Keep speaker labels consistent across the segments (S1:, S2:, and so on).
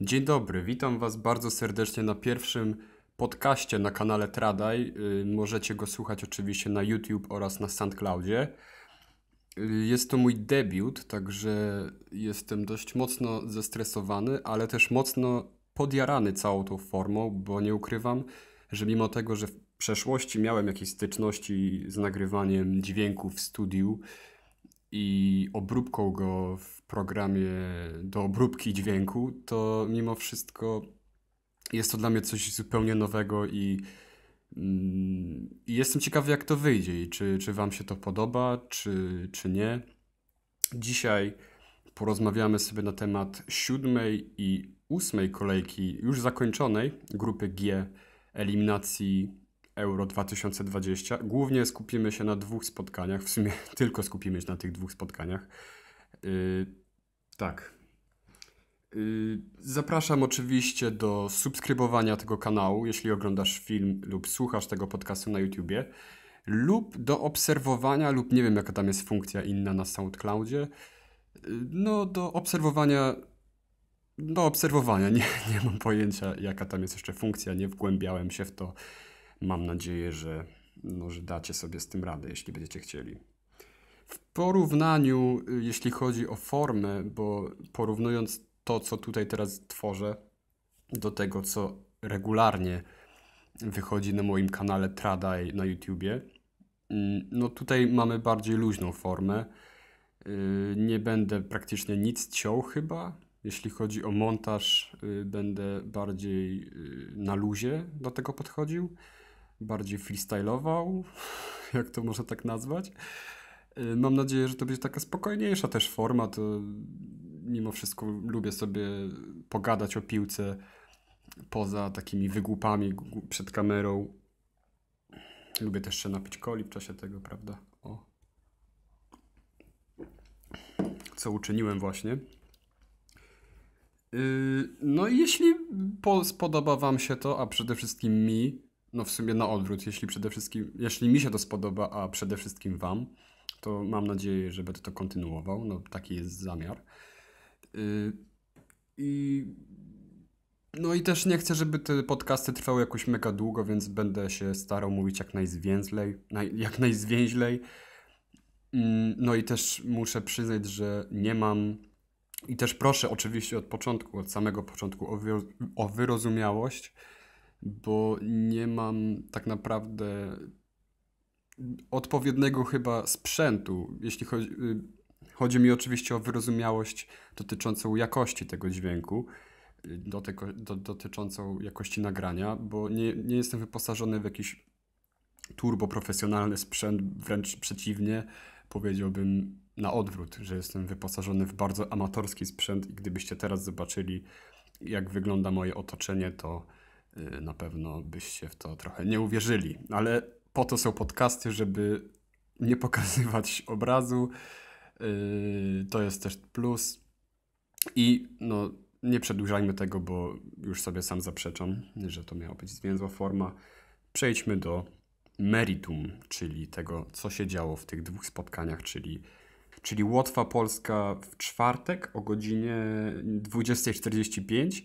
S1: Dzień dobry, witam Was bardzo serdecznie na pierwszym podcaście na kanale Tradaj. Y, Możecie go słuchać oczywiście na YouTube oraz na SoundCloudzie. Y, Jest to mój debiut, także jestem dość mocno zestresowany, ale też mocno podjarany całą tą formą, bo nie ukrywam, że mimo tego, że w przeszłości miałem jakieś styczności z nagrywaniem dźwięku w studiu i obróbką go w programie do obróbki dźwięku, to mimo wszystko jest to dla mnie coś zupełnie nowego i, mm, jestem ciekawy, jak to wyjdzie i czy, czy Wam się to podoba, czy, czy nie. Dzisiaj porozmawiamy sobie na temat siódmej i ósmej kolejki już zakończonej grupy G eliminacji Euro 2020. Głównie skupimy się na dwóch spotkaniach, w sumie tylko skupimy się na tych dwóch spotkaniach. Yy, tak. Yy, Zapraszam oczywiście do subskrybowania tego kanału, jeśli oglądasz film lub słuchasz tego podcastu na YouTubie, lub do obserwowania, lub nie wiem jaka tam jest funkcja inna na SoundCloudzie, yy, no do obserwowania, do obserwowania, nie, nie mam pojęcia jaka tam jest jeszcze funkcja, nie wgłębiałem się w to. Mam nadzieję, że, no, że dacie sobie z tym radę, jeśli będziecie chcieli. W porównaniu, y, jeśli chodzi o formę, bo porównując to, co tutaj teraz tworzę, do tego, co regularnie wychodzi na moim kanale Tradaj na YouTubie, mm, no tutaj mamy bardziej luźną formę. Y, Nie będę praktycznie nic ciął chyba. Jeśli chodzi o montaż, y, będę bardziej na luzie do tego podchodził. Bardziej freestylował, jak to można tak nazwać. Y, Mam nadzieję, że to będzie taka spokojniejsza też forma. To mimo wszystko lubię sobie pogadać o piłce poza takimi wygłupami przed kamerą. Lubię też się napić coli w czasie tego, prawda? O. Co uczyniłem właśnie. Yy, No i jeśli po, spodoba Wam się to, a przede wszystkim mi, no w sumie na odwrót, jeśli przede wszystkim, jeśli mi się to spodoba, a przede wszystkim Wam, to mam nadzieję, że będę to kontynuował. No taki jest zamiar. Yy, I no i też nie chcę, żeby te podcasty trwały jakoś mega długo, więc będę się starał mówić jak najzwięzlej, naj, jak najzwięźlej. Mm, No i też muszę przyznać, że nie mam i też proszę oczywiście od początku, od samego początku o, o wyrozumiałość, bo nie mam tak naprawdę odpowiedniego chyba sprzętu, jeśli chodzi, y, chodzi mi oczywiście o wyrozumiałość dotyczącą jakości tego dźwięku, y, do tego, do, dotyczącą jakości nagrania, bo nie, nie jestem wyposażony w jakiś turbo profesjonalny sprzęt, wręcz przeciwnie, powiedziałbym na odwrót, że jestem wyposażony w bardzo amatorski sprzęt i gdybyście teraz zobaczyli, jak wygląda moje otoczenie, to na pewno byście w to trochę nie uwierzyli. Ale po to są podcasty, żeby nie pokazywać obrazu. Yy, To jest też plus. I no, nie przedłużajmy tego, bo już sobie sam zaprzeczam, że to miała być zwięzła forma. Przejdźmy do meritum, czyli tego, co się działo w tych dwóch spotkaniach, czyli, czyli Łotwa Polska w czwartek o godzinie 20.45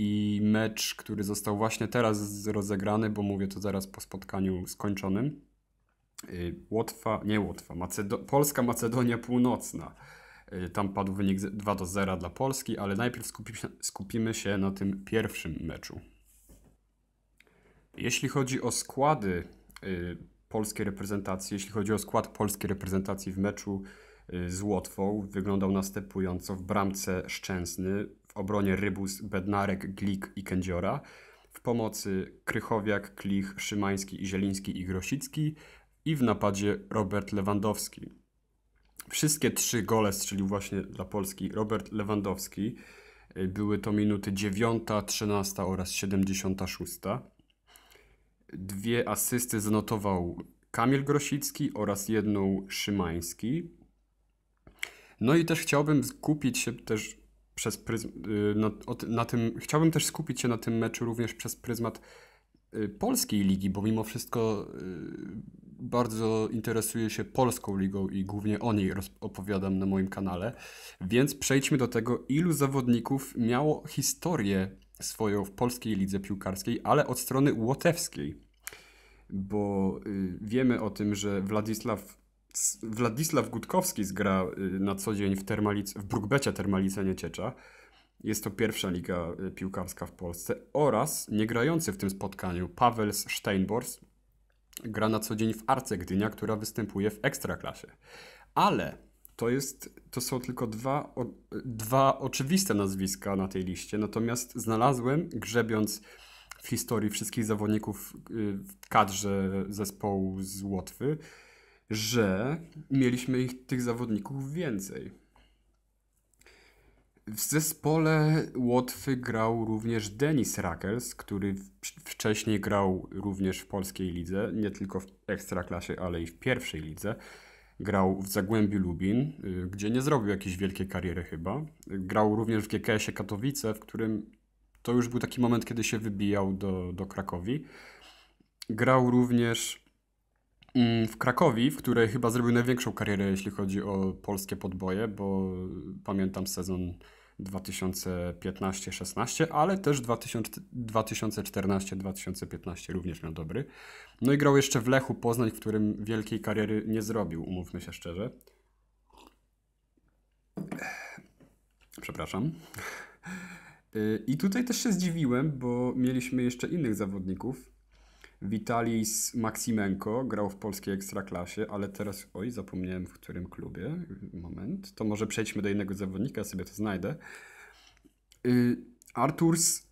S1: i mecz, który został właśnie teraz rozegrany, bo mówię to zaraz po spotkaniu skończonym. Y, Łotwa, nie Łotwa, Macedo- Polska Macedonia Północna. Y, Tam padł wynik z- 2 do 0 dla Polski, ale najpierw skupimy się na tym pierwszym meczu. Jeśli chodzi o składy y, polskiej reprezentacji, jeśli chodzi o skład polskiej reprezentacji w meczu z Łotwą, wyglądał następująco w bramce Szczęsny, obronie Rybus, Bednarek, Glik i Kędziora, w pomocy Krychowiak, Klich, Szymański, Zieliński i Grosicki i w napadzie Robert Lewandowski. Wszystkie trzy gole strzelił właśnie dla Polski Robert Lewandowski. Y, Były to minuty 9, 13 oraz 76. Dwie asysty zanotował Kamil Grosicki oraz jedną Szymański. No i też chciałbym skupić się też przez pryzm, y, na, o- na tym, chciałbym też skupić się na tym meczu również przez pryzmat y, polskiej ligi, bo mimo wszystko y, bardzo interesuję się polską ligą i głównie o niej opowiadam na moim kanale. Więc przejdźmy do tego, ilu zawodników miało historię swoją w polskiej lidze piłkarskiej, ale od strony łotewskiej. Bo wiemy o tym, że Władysław, Władysław Gutkowski zgra y, na co dzień w, Termalic, w Brukbecie Termalice Nieciecza. Jest to pierwsza liga y, piłkarska w Polsce oraz niegrający w tym spotkaniu Paweł Steinbors gra na co dzień w Arce Gdynia, która występuje w Ekstraklasie. Ale to, jest, to są tylko dwa, o, dwa oczywiste nazwiska na tej liście, natomiast znalazłem, grzebiąc w historii wszystkich zawodników y, w kadrze zespołu z Łotwy, że mieliśmy ich, tych zawodników więcej. W zespole Łotwy grał również Denis Rakels, który wcześniej grał również w polskiej lidze, nie tylko w ekstraklasie, ale i w pierwszej lidze. Grał w Zagłębiu Lubin, y, gdzie nie zrobił jakiejś wielkiej kariery chyba. Grał również w GKS-ie Katowice, w którym to już był taki moment, kiedy się wybijał do, do Krakowi. Grał również w Krakowi, w której chyba zrobił największą karierę, jeśli chodzi o polskie podboje, bo pamiętam sezon 2015-16, ale też 2014-2015 również miał dobry. No i grał jeszcze w Lechu Poznań, w którym wielkiej kariery nie zrobił, umówmy się szczerze. Przepraszam. I tutaj też się zdziwiłem, bo mieliśmy jeszcze innych zawodników. Witalis Maksimenko grał w polskiej ekstraklasie, ale teraz, oj, zapomniałem w którym klubie. Moment, to może przejdźmy do innego zawodnika, sobie to znajdę. Y, Arturs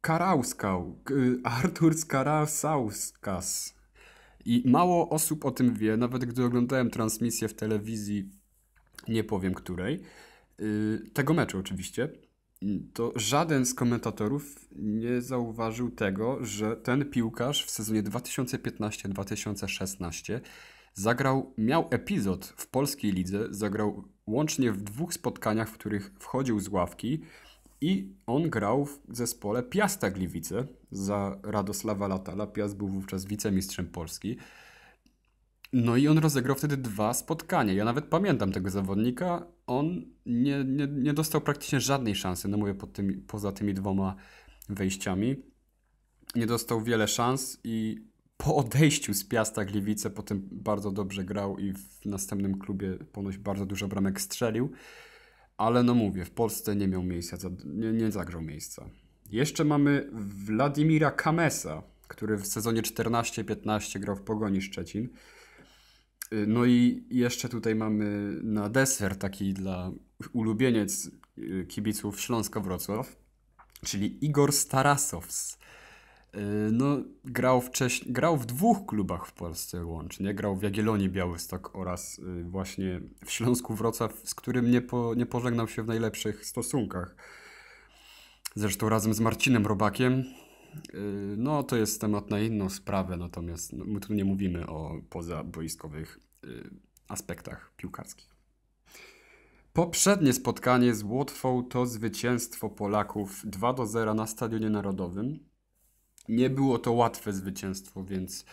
S1: Karauskał, y, Arturs Karausauskas. I mało osób o tym wie, nawet gdy oglądałem transmisję w telewizji, nie powiem której, y, tego meczu oczywiście, to żaden z komentatorów nie zauważył tego, że ten piłkarz w sezonie 2015-2016 zagrał, miał epizod w polskiej lidze, zagrał łącznie w dwóch spotkaniach, w których wchodził z ławki i on grał w zespole Piasta Gliwice za Radosława Latala. Piast był wówczas wicemistrzem Polski. No i on rozegrał wtedy dwa spotkania. Ja nawet pamiętam tego zawodnika. On nie, nie, nie dostał praktycznie żadnej szansy, no mówię po tymi, poza tymi dwoma wejściami. Nie dostał wiele szans i po odejściu z Piasta Gliwice potem bardzo dobrze grał i w następnym klubie ponoć bardzo dużo bramek strzelił. Ale no mówię, w Polsce nie miał miejsca, nie, nie zagrzał miejsca. Jeszcze mamy Władimira Kamesa, który w sezonie 14-15 grał w Pogoni Szczecin. Y, no i jeszcze tutaj mamy na deser taki dla ulubieniec y, kibiców Śląska-Wrocław, czyli Igor Starasows. Y, no, grał, wcześniej, grał w dwóch klubach w Polsce łącznie. Grał w Jagiellonii Białystok oraz właśnie w Śląsku Wrocław, z którym nie, po, nie pożegnał się w najlepszych stosunkach. Zresztą razem z Marcinem Robakiem no, to jest temat na inną sprawę, natomiast no, my tu nie mówimy o pozaboiskowych y, aspektach piłkarskich. Poprzednie spotkanie z Łotwą to zwycięstwo Polaków 2 do 0 na Stadionie Narodowym. Nie było to łatwe zwycięstwo, więc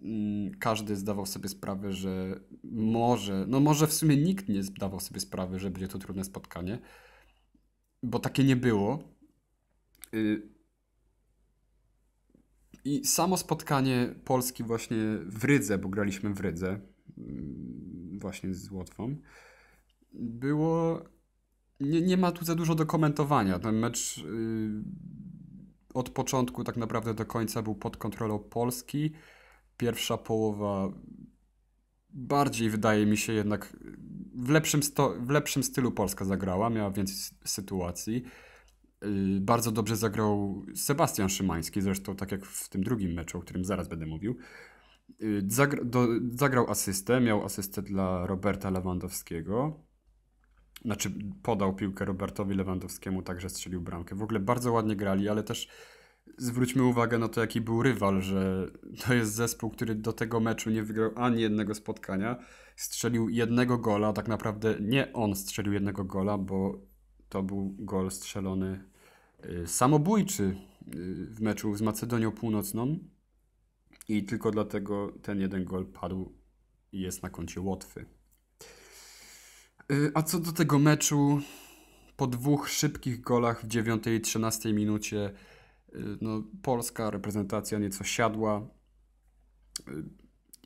S1: mm, każdy zdawał sobie sprawę, że może, no może w sumie nikt nie zdawał sobie sprawy, że będzie to trudne spotkanie, bo takie nie było. I samo spotkanie Polski właśnie w Rydze, bo graliśmy w Rydze, mm, właśnie z Łotwą, było. Nie, nie ma tu za dużo do komentowania. Ten mecz yy, od początku tak naprawdę do końca był pod kontrolą Polski. Pierwsza połowa bardziej wydaje mi się jednak w lepszym, w lepszym stylu Polska zagrała, miała więcej sytuacji. Y, bardzo dobrze zagrał Sebastian Szymański, zresztą tak jak w tym drugim meczu, o którym zaraz będę mówił. Y, zagra, do, zagrał asystę, miał asystę dla Roberta Lewandowskiego. Znaczy podał piłkę Robertowi Lewandowskiemu, także strzelił bramkę. W ogóle bardzo ładnie grali, ale też zwróćmy uwagę na to, jaki był rywal, że to jest zespół, który do tego meczu nie wygrał ani jednego spotkania. Strzelił jednego gola, tak naprawdę nie on strzelił jednego gola, bo to był gol strzelony y, samobójczy y, w meczu z Macedonią Północną. I tylko dlatego ten jeden gol padł i jest na koncie Łotwy. Y, a co do tego meczu, po dwóch szybkich golach w 9 i 13 minucie, no, polska reprezentacja nieco siadła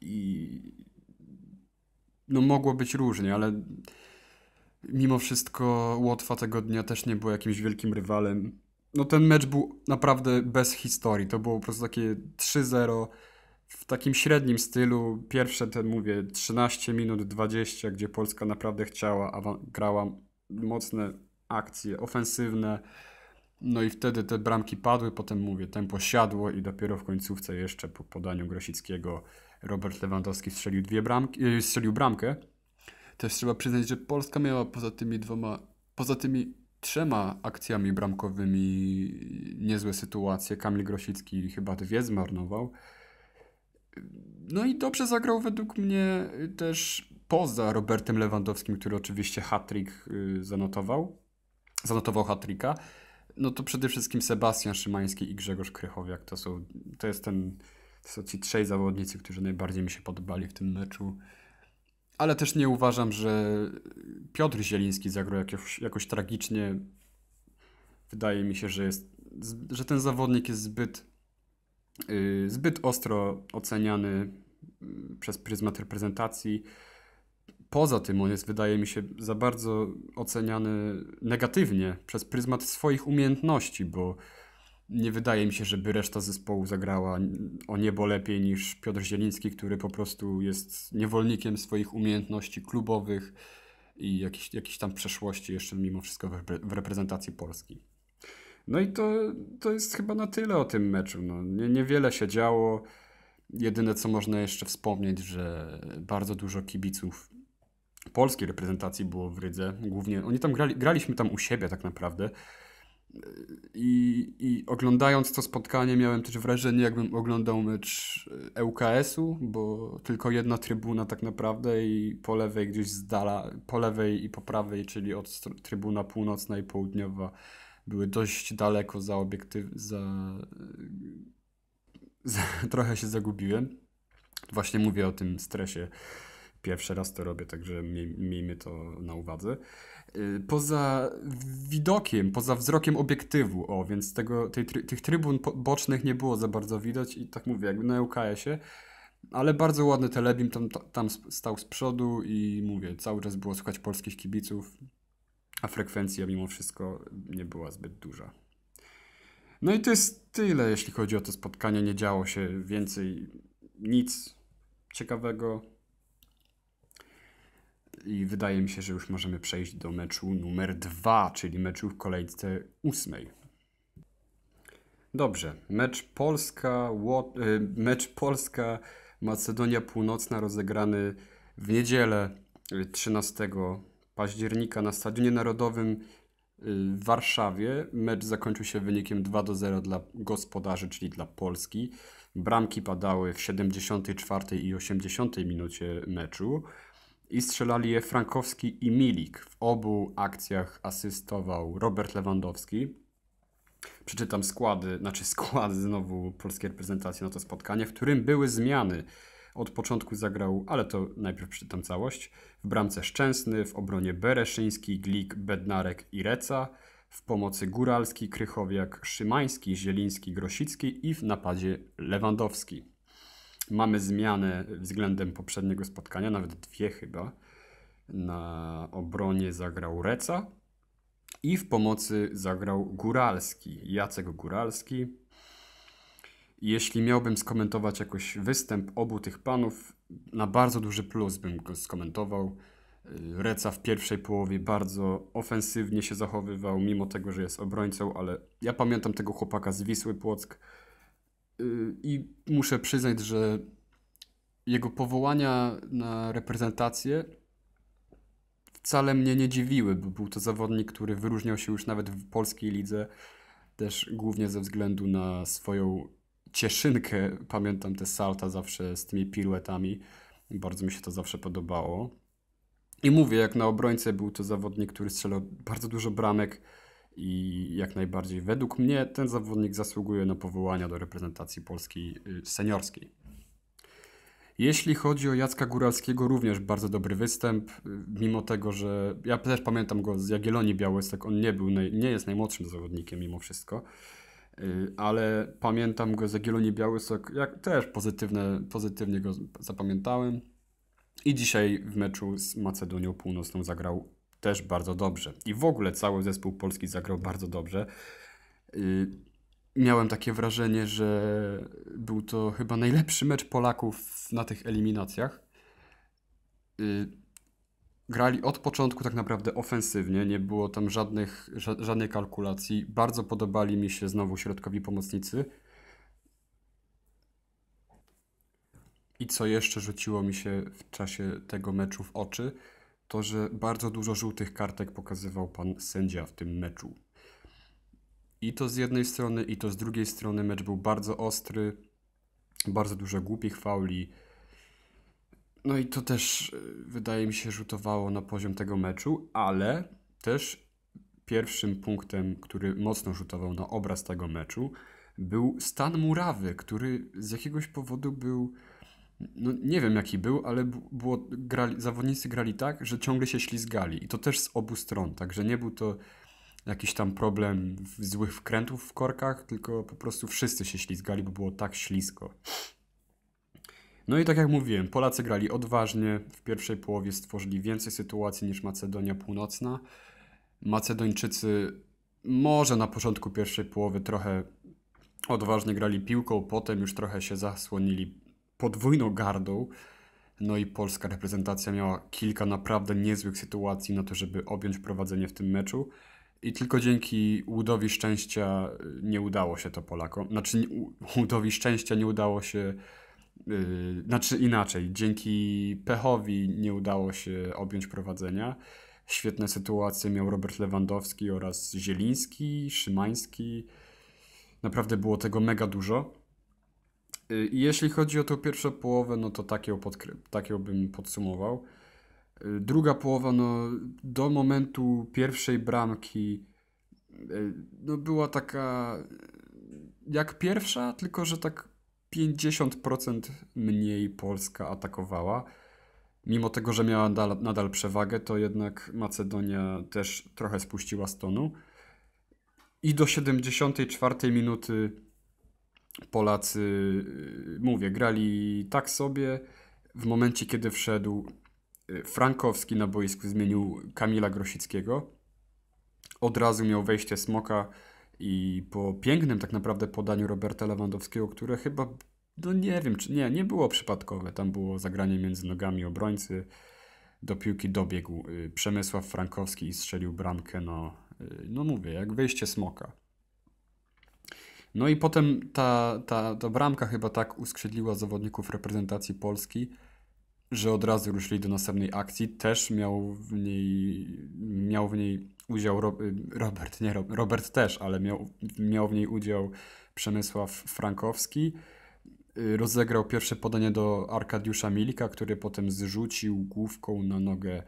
S1: i no, mogło być różnie, ale mimo wszystko Łotwa tego dnia też nie była jakimś wielkim rywalem. No ten mecz był naprawdę bez historii. To było po prostu takie 3-0 w takim średnim stylu. Pierwsze, ten mówię, 13 minut 20, gdzie Polska naprawdę chciała, a grała mocne akcje ofensywne. No i wtedy te bramki padły, potem mówię, tempo siadło i dopiero w końcówce jeszcze po podaniu Grosickiego Robert Lewandowski strzelił dwie bramki, e, strzelił bramkę. Też trzeba przyznać, że Polska miała poza tymi dwoma, poza tymi trzema akcjami bramkowymi niezłe sytuacje. Kamil Grosicki chyba dwie zmarnował. No i dobrze zagrał według mnie też poza Robertem Lewandowskim, który oczywiście hat-trick y, zanotował. Zanotował hat-tricka. No to przede wszystkim Sebastian Szymański i Grzegorz Krychowiak. To są, to jest ten, to są ci trzej zawodnicy, którzy najbardziej mi się podobali w tym meczu. Ale też nie uważam, że Piotr Zieliński zagrał jakoś, jakoś tragicznie. Wydaje mi się, że, jest, że ten zawodnik jest zbyt Y, zbyt ostro oceniany y, przez pryzmat reprezentacji. Poza tym on jest, wydaje mi się, za bardzo oceniany negatywnie przez pryzmat swoich umiejętności, bo nie wydaje mi się, żeby reszta zespołu zagrała o niebo lepiej niż Piotr Zieliński, który po prostu jest niewolnikiem swoich umiejętności klubowych i jakiejś, jakiejś tam przeszłości jeszcze mimo wszystko w reprezentacji Polski. No i to, to jest chyba na tyle o tym meczu. No, nie, niewiele się działo. Jedyne, co można jeszcze wspomnieć, że bardzo dużo kibiców polskiej reprezentacji było w Rydze. Głównie oni tam grali, graliśmy tam u siebie tak naprawdę. I, I oglądając to spotkanie miałem też wrażenie, jakbym oglądał mecz ŁKS-u, bo tylko jedna trybuna tak naprawdę i po lewej gdzieś z dala, po lewej i po prawej, czyli od trybuna północna i południowa były dość daleko za obiektyw, za, za trochę się zagubiłem. Właśnie mówię o tym stresie. Pierwszy raz to robię, także miej, miejmy to na uwadze. Y, poza widokiem, poza wzrokiem obiektywu, o, więc tego, tej, tych trybun bocznych nie było za bardzo widać i tak mówię, jakby na UKS-ie, ale bardzo ładny telebim tam, tam stał z przodu i mówię, cały czas było słychać polskich kibiców, a frekwencja mimo wszystko nie była zbyt duża. No i to jest tyle, jeśli chodzi o to spotkanie. Nie działo się więcej nic ciekawego. I wydaje mi się, że już możemy przejść do meczu numer dwa, czyli meczu w kolejce ósmej. Dobrze, mecz Polska, y, mecz Polska Macedonia Północna rozegrany w niedzielę 13 października na Stadionie Narodowym y, w Warszawie. Mecz zakończył się wynikiem 2 do 0 dla gospodarzy, czyli dla Polski. Bramki padały w 74 i 80 minucie meczu i strzelali je Frankowski i Milik. W obu akcjach asystował Robert Lewandowski. Przeczytam składy, znaczy składy znowu polskiej reprezentacji na to spotkanie, w którym były zmiany. Od początku zagrał, ale to najpierw przeczytam całość. W bramce Szczęsny, w obronie Bereszyński, Glik, Bednarek i Reca, w pomocy Góralski, Krychowiak, Szymański, Zieliński, Grosicki i w napadzie Lewandowski. Mamy zmianę względem poprzedniego spotkania, nawet dwie chyba. Na obronie zagrał Reca i w pomocy zagrał Góralski. Jacek Góralski, jeśli miałbym skomentować jakoś występ obu tych panów, na bardzo duży plus bym go skomentował. Reca w pierwszej połowie bardzo ofensywnie się zachowywał, mimo tego, że jest obrońcą, ale ja pamiętam tego chłopaka z Wisły Płock i muszę przyznać, że jego powołania na reprezentację wcale mnie nie dziwiły, bo był to zawodnik, który wyróżniał się już nawet w polskiej lidze, też głównie ze względu na swoją cieszynkę, pamiętam te salta zawsze z tymi piruetami. Bardzo mi się to zawsze podobało. I mówię, jak na obrońcę był to zawodnik, który strzelał bardzo dużo bramek i jak najbardziej. Według mnie ten zawodnik zasługuje na powołania do reprezentacji polskiej y, seniorskiej. Jeśli chodzi o Jacka Góralskiego, również bardzo dobry występ, mimo tego, że ja też pamiętam go z Jagiellonii Białystok, on nie był, nie jest najmłodszym zawodnikiem mimo wszystko, y, ale pamiętam go z Jagiellonii Białystok, jak też pozytywne, pozytywnie go zapamiętałem. I dzisiaj w meczu z Macedonią Północną zagrał też bardzo dobrze. I w ogóle cały zespół polski zagrał bardzo dobrze. Y, miałem takie wrażenie, że był to chyba najlepszy mecz Polaków na tych eliminacjach. Y, grali od początku tak naprawdę ofensywnie, nie było tam żadnych, żadnej kalkulacji. Bardzo podobali mi się znowu środkowi pomocnicy. I co jeszcze rzuciło mi się w czasie tego meczu w oczy, to że bardzo dużo żółtych kartek pokazywał pan sędzia w tym meczu. I to z jednej strony, i to z drugiej strony mecz był bardzo ostry, bardzo dużo głupich fauli. No i to też e, wydaje mi się rzutowało na poziom tego meczu, ale też pierwszym punktem, który mocno rzutował na obraz tego meczu, był stan murawy, który z jakiegoś powodu był, no nie wiem jaki był, ale było, grali, zawodnicy grali tak, że ciągle się ślizgali i to też z obu stron, także nie był to jakiś tam problem złych wkrętów w korkach, tylko po prostu wszyscy się ślizgali, bo było tak ślisko. No i tak jak mówiłem, Polacy grali odważnie, w pierwszej połowie stworzyli więcej sytuacji niż Macedonia Północna. Macedończycy może na początku pierwszej połowy trochę odważnie grali piłką, potem już trochę się zasłonili podwójną gardą. No i polska reprezentacja miała kilka naprawdę niezłych sytuacji na to, żeby objąć prowadzenie w tym meczu. I tylko dzięki łudowi szczęścia y, nie udało się to Polakom. Znaczy, łudowi szczęścia nie udało się. Yy, znaczy inaczej, dzięki pechowi nie udało się objąć prowadzenia. Świetne sytuacje miał Robert Lewandowski oraz Zieliński, Szymański. Naprawdę było tego mega dużo. Yy, jeśli chodzi o tą pierwszą połowę, no to takiego, podkry- takiego bym podsumował. Druga połowa, no, do momentu pierwszej bramki, e, no, była taka jak pierwsza, tylko że tak 50% mniej Polska atakowała. Mimo tego, że miała nadal, nadal przewagę, to jednak Macedonia też trochę spuściła stonu. I do 74 minuty Polacy, mówię, grali tak sobie. W momencie, kiedy wszedł Y, Frankowski na boisku zmienił Kamila Grosickiego. Od razu miał wejście Smoka i po pięknym tak naprawdę podaniu Roberta Lewandowskiego, które chyba, no nie wiem, czy nie, nie było przypadkowe. Tam było zagranie między nogami obrońcy. Do piłki dobiegł y, Przemysław Frankowski i strzelił bramkę. No, y, no mówię, jak wejście Smoka. No i potem ta, ta, ta bramka chyba tak uskrzydliła zawodników reprezentacji Polski, że od razu ruszyli do następnej akcji. Też miał w niej, miał w niej udział Robert, nie Robert też, ale miał, miał w niej udział Przemysław Frankowski. Rozegrał pierwsze podanie do Arkadiusza Milika, który potem zrzucił główką na nogę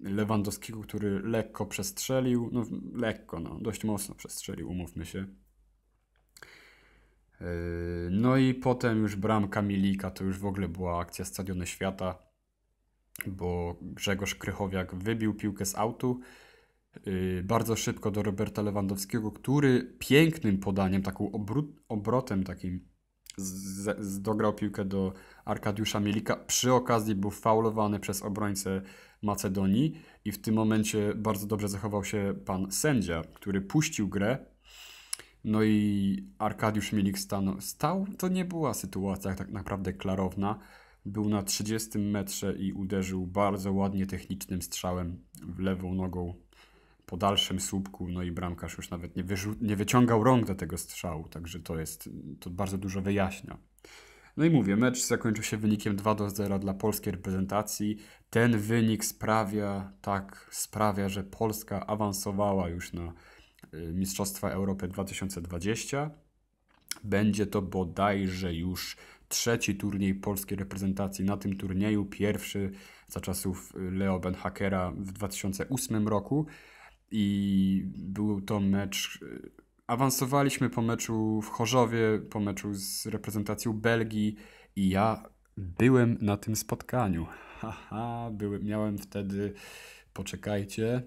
S1: Lewandowskiego, który lekko przestrzelił. No, lekko, no, dość mocno przestrzelił, umówmy się. Yy, no i potem już bramka Milika to już w ogóle była akcja Stadiony Świata, bo Grzegorz Krychowiak wybił piłkę z autu yy, bardzo szybko do Roberta Lewandowskiego, który pięknym podaniem, taką obrotem takim z, z, dograł piłkę do Arkadiusza Milika. Przy okazji był faulowany przez obrońcę Macedonii i w tym momencie bardzo dobrze zachował się pan sędzia, który puścił grę no i Arkadiusz Milik stanął, stał. To nie była sytuacja tak naprawdę klarowna. Był na 30 metrze i uderzył bardzo ładnie technicznym strzałem w lewą nogą po dalszym słupku. No i bramkarz już nawet nie, nie wyciągał rąk do tego strzału, także to jest, to bardzo dużo wyjaśnia. No i mówię, mecz zakończył się wynikiem 2 do 0 dla polskiej reprezentacji. Ten wynik sprawia, tak, sprawia, że Polska awansowała już na Mistrzostwa Europy 2020. Będzie to bodajże już trzeci turniej polskiej reprezentacji na tym turnieju, pierwszy za czasów Leo Benhakera w 2008 roku i był to mecz. Y, awansowaliśmy po meczu w Chorzowie, po meczu z reprezentacją Belgii i ja byłem na tym spotkaniu. Haha, byłem, miałem wtedy, poczekajcie,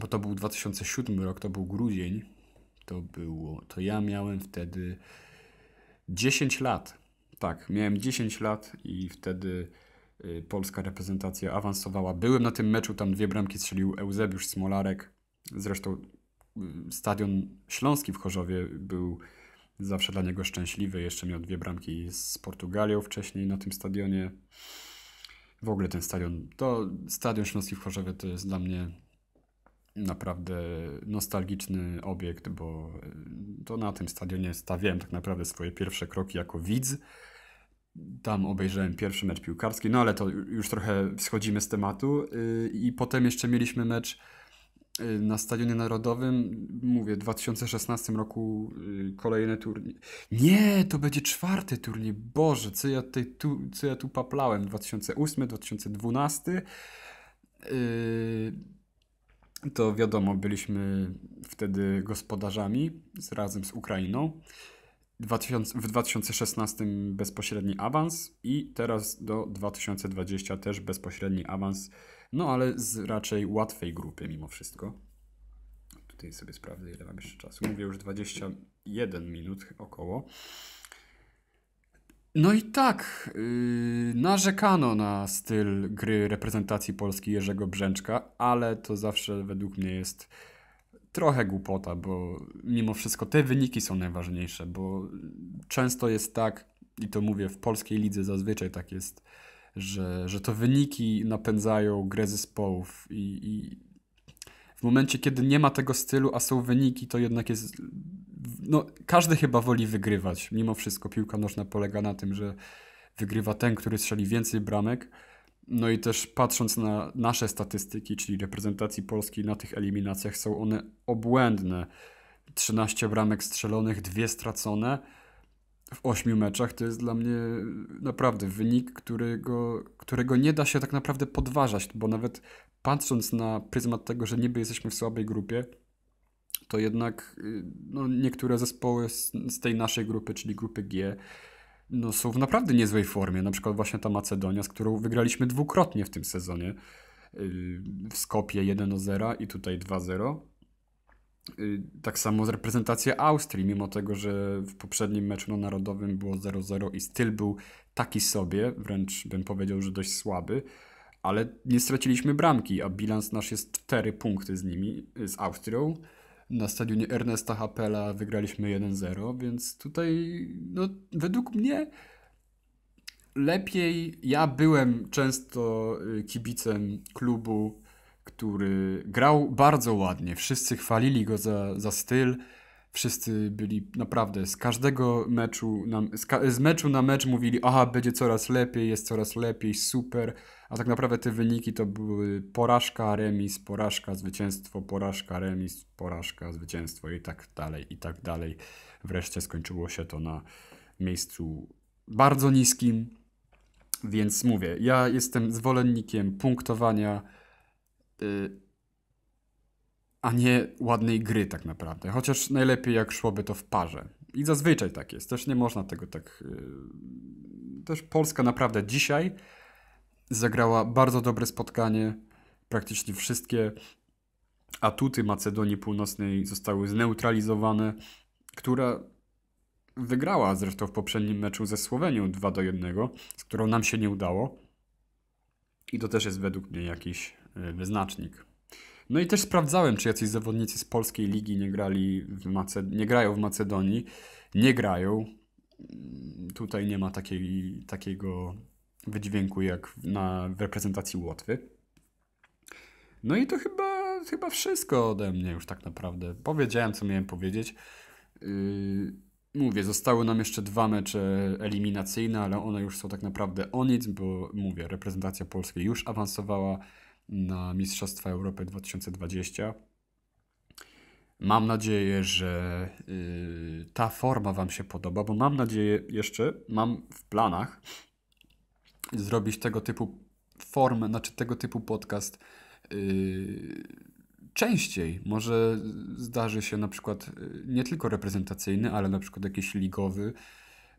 S1: bo to był 2007 rok, to był grudzień. To było, to ja miałem wtedy 10 lat. Tak, miałem 10 lat i wtedy y, polska reprezentacja awansowała. Byłem na tym meczu, tam dwie bramki strzelił Eusebiusz Smolarek. Zresztą y, stadion Śląski w Chorzowie był zawsze dla niego szczęśliwy. Jeszcze miał dwie bramki z Portugalią wcześniej na tym stadionie. W ogóle ten stadion, to Stadion Śląski w Chorzowie to jest dla mnie naprawdę nostalgiczny obiekt, bo to na tym stadionie stawiałem tak naprawdę swoje pierwsze kroki jako widz. Tam obejrzałem pierwszy mecz piłkarski, no ale to już trochę schodzimy z tematu. Y, I potem jeszcze mieliśmy mecz y, na Stadionie Narodowym, mówię, w 2016 roku y, kolejny turniej. Nie, to będzie czwarty turniej. Boże, co ja, tutaj, tu, co ja tu paplałem? 2008, 2012. Yy, to wiadomo, byliśmy wtedy gospodarzami z, razem z Ukrainą. 2000, w 2016 bezpośredni awans i teraz do 2020 też bezpośredni awans, no ale z raczej łatwej grupy mimo wszystko. Tutaj sobie sprawdzę, ile mam jeszcze czasu. Mówię już 21 minut około. No i tak, yy, narzekano na styl gry reprezentacji Polski Jerzego Brzęczka, ale to zawsze według mnie jest trochę głupota, bo mimo wszystko te wyniki są najważniejsze, bo często jest tak, i to mówię, w polskiej lidze zazwyczaj tak jest, że, że to wyniki napędzają grę zespołów i, i w momencie, kiedy nie ma tego stylu, a są wyniki, to jednak jest no, każdy chyba woli wygrywać. Mimo wszystko piłka nożna polega na tym, że wygrywa ten, który strzeli więcej bramek. No i też patrząc na nasze statystyki, czyli reprezentacji Polski na tych eliminacjach, są one obłędne. 13 bramek strzelonych, dwie stracone w 8 meczach to jest dla mnie naprawdę wynik, którego, którego nie da się tak naprawdę podważać, bo nawet patrząc na pryzmat tego, że niby jesteśmy w słabej grupie, to jednak y, no, niektóre zespoły z, z, tej naszej grupy, czyli grupy G, no, są w naprawdę niezłej formie. Na przykład właśnie ta Macedonia, z którą wygraliśmy dwukrotnie w tym sezonie. Y, w Skopie 1-0 i tutaj 2-0. Y, tak samo z reprezentacja Austrii, mimo tego, że w poprzednim meczu no, narodowym było 0-0 i styl był taki sobie, wręcz bym powiedział, że dość słaby, ale nie straciliśmy bramki, a bilans nasz jest 4 punkty z nimi, z Austrią na stadionie Ernesta Hapela wygraliśmy 1-0, więc tutaj no, według mnie lepiej. Ja byłem często y, kibicem klubu, który grał bardzo ładnie. Wszyscy chwalili go za, za styl. Wszyscy byli naprawdę z każdego meczu, na, z, ka z meczu na mecz mówili, aha, będzie coraz lepiej, jest coraz lepiej, super a tak naprawdę te wyniki to były porażka, remis, porażka, zwycięstwo, porażka, remis, porażka, zwycięstwo i tak dalej, i tak dalej. Wreszcie skończyło się to na miejscu bardzo niskim, więc mówię, ja jestem zwolennikiem punktowania, yy, a nie ładnej gry tak naprawdę. Chociaż najlepiej jak szłoby to w parze. I zazwyczaj tak jest. Też nie można tego tak... Yy, też Polska naprawdę dzisiaj zagrała bardzo dobre spotkanie. Praktycznie wszystkie atuty Macedonii Północnej zostały zneutralizowane, która wygrała zresztą w poprzednim meczu ze Słowenią 2 do 1, z którą nam się nie udało. I to też jest według mnie jakiś e, wyznacznik. No i też sprawdzałem, czy jacyś zawodnicy z polskiej ligi nie grali w Maced- nie grają w Macedonii. Nie grają. Tutaj nie ma takiej, takiego wydźwięku jak na, w reprezentacji Łotwy. No i to chyba, chyba wszystko ode mnie już tak naprawdę. Powiedziałem, co miałem powiedzieć. Yy, mówię, zostały nam jeszcze dwa mecze eliminacyjne, ale one już są tak naprawdę o nic, bo mówię, reprezentacja Polska już awansowała na Mistrzostwa Europy 2020. Mam nadzieję, że yy, ta forma Wam się podoba, bo mam nadzieję jeszcze, mam w planach zrobić tego typu formę, znaczy tego typu podcast yy, częściej. Może zdarzy się na przykład yy, nie tylko reprezentacyjny, ale na przykład jakiś ligowy.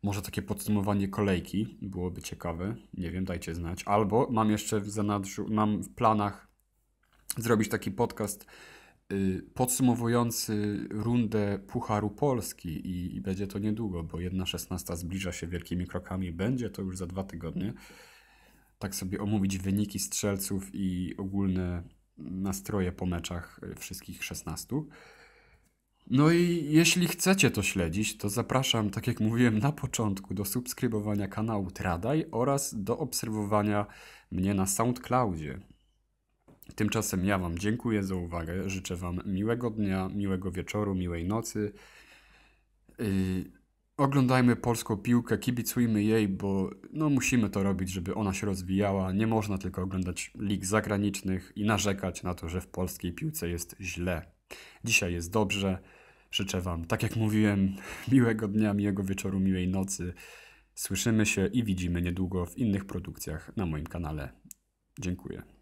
S1: Może takie podsumowanie kolejki byłoby ciekawe. Nie wiem, dajcie znać. Albo mam jeszcze w zanadrzu, mam w planach zrobić taki podcast y, podsumowujący rundę Pucharu Polski i, i będzie to niedługo, bo jedna szesnasta zbliża się wielkimi krokami. Będzie to już za dwa tygodnie. Tak sobie omówić wyniki strzelców i ogólne nastroje po meczach y, wszystkich 16. No i jeśli chcecie to śledzić, to zapraszam, tak jak mówiłem na początku, do subskrybowania kanału Tradaj oraz do obserwowania mnie na SoundCloudzie. Tymczasem ja Wam dziękuję za uwagę, życzę Wam miłego dnia, miłego wieczoru, miłej nocy. Yy, oglądajmy polską piłkę, kibicujmy jej, bo no, musimy to robić, żeby ona się rozwijała. Nie można tylko oglądać lig zagranicznych i narzekać na to, że w polskiej piłce jest źle. Dzisiaj jest dobrze. Życzę Wam, tak jak mówiłem, miłego dnia, miłego wieczoru, miłej nocy. Słyszymy się i widzimy niedługo w innych produkcjach na moim kanale. Dziękuję.